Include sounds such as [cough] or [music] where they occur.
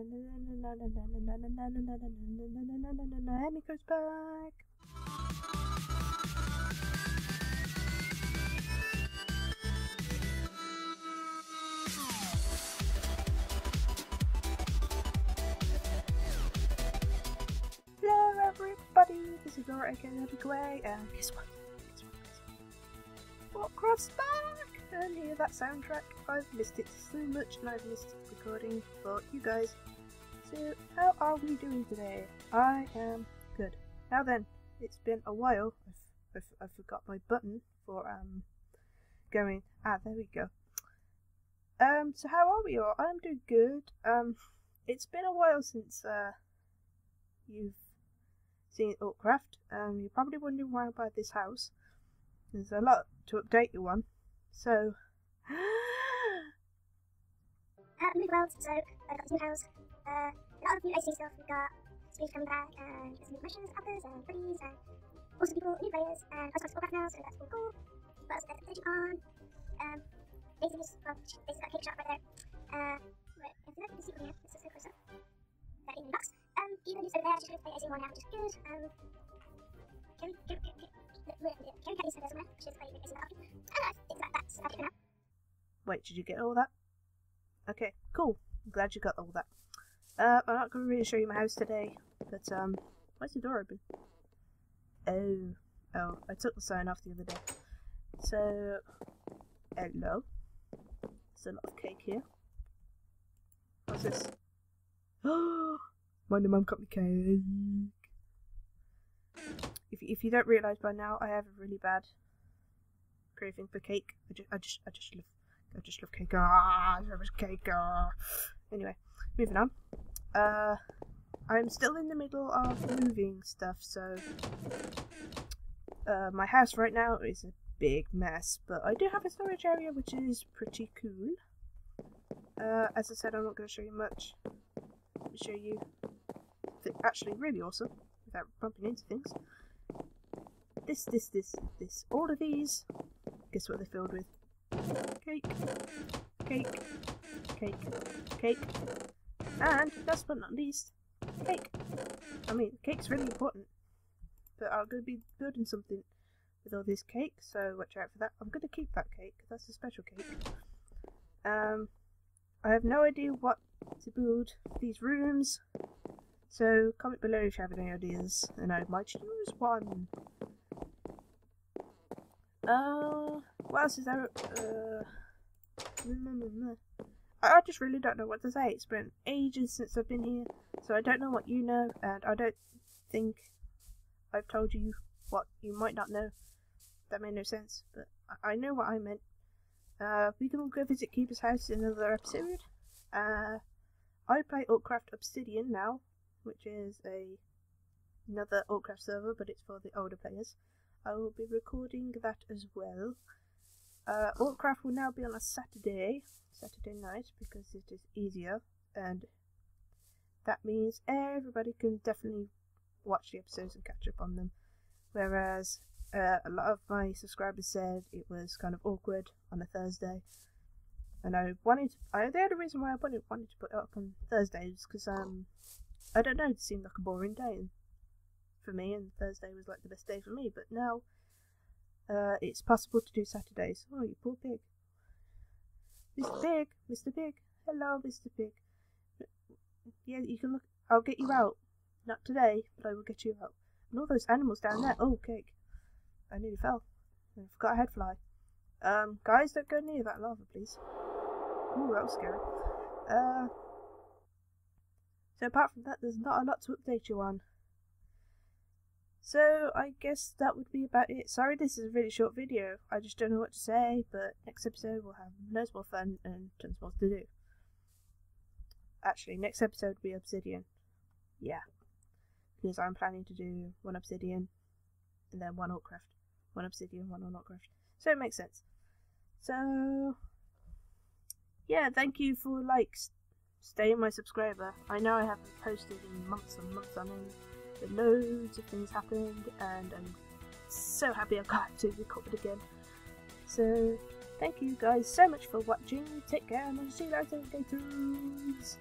Emmy goes back. Hello everybody, this is Laura aka Hemiko Way, and guess what? Guess what? Guess what? Autcraft's back! And hear that soundtrack. I've missed it so much and I've missed recording for you guys. So, how are we doing today? I am good. Now then, it's been a while. I've, I've, I forgot my button for um going. Ah, there we go. Um, so how are we all? I'm doing good. Um, it's been a while since uh you've seen Autcraft. Um, you're probably wondering why I bought this house. There's a lot to update you on. So, [gasps] Uh, moved world, so I've got this new house. Uh, a lot of new AC stuff. We've got Speed coming back, and some new missions, others, and goodies, and also people, new players, and I was Autcraft now, so that's pretty cool. What else is there on? Um, Daisy's, well, Daisy's got a cake shop right there. Uh, wait, is there a secret here? Let's just go closer. That in the box. Um, even just over there, just gonna play AC more now, which is good. Um, Carrie, Carrie, Carrie, Carrie, Carrie Caddy's over there somewhere, which is where you make AC more often. And I think that that's wait, did you get all that? Okay, cool. I'm glad you got all that. Uh, I'm not going to really show you my house today, but um, why's the door open? Oh, oh, I took the sign off the other day. So, hello. There's a lot of cake here. What's this? [gasps] My mum got me cake. If if you don't realise by now, I have a really bad craving for cake. I just I just I just love I just love cake. Ah, I love cake. Ah. Anyway, moving on. Uh, I'm still in the middle of moving stuff, so uh, my house right now is a big mess, but I do have a storage area which is pretty cool. Uh, as I said, I'm not going to show you much. Let me show you. Actually, really awesome without bumping into things. This, this, this, this. All of these. What they're filled with? Cake, cake, cake, cake, and last but not least, cake. I mean, cake's really important, but I'm going to be building something with all this cake, so watch out for that. I'm going to keep that cake, that's a special cake. Um, I have no idea what to build these rooms, so comment below if you have any ideas, and I might choose one. Uh, what else is there? Uh, I I just really don't know what to say. It's been ages since I've been here, so I don't know what you know, and I don't think I've told you what you might not know. That made no sense, but I, know what I meant. Uh, we can all go visit Keeper's house in another episode. Uh, I play Autcraft Obsidian now, which is a another Autcraft server, but it's for the older players. I will be recording that as well. Uh, Autcraft will now be on a Saturday, Saturday night, because it is easier, and that means everybody can definitely watch the episodes and catch up on them. Whereas uh, a lot of my subscribers said it was kind of awkward on a Thursday, and I wanted. I the only reason why I wanted wanted to put it up on Thursdays because um, I don't know, it seemed like a boring day for me, and Thursday was like the best day for me. But now, uh, it's possible to do Saturdays. Oh, you poor pig, Mr. Pig, Mr. Pig, hello, Mr. Pig. Yeah, you can look. I'll get you out. Not today, but I will get you out. And all those animals down there. Oh, cake. I nearly fell. I forgot a head fly. Um, guys, don't go near that lava, please. Ooh, that was scary. Uh, so apart from that, there's not a lot to update you on. So I guess that would be about it. Sorry this is a really short video. I just don't know what to say, but next episode we'll have loads more fun and tons more to do. Actually, next episode will be Obsidian. Yeah. Because I'm planning to do one Obsidian and then one Autcraft. One Obsidian, one on Autcraft. So it makes sense. So yeah, thank you for like staying my subscriber. I know I haven't posted in months and months on end, loads of things happened, and I'm so happy I got to record again. So thank you guys so much for watching. Take care, and I'll see you later, Gators.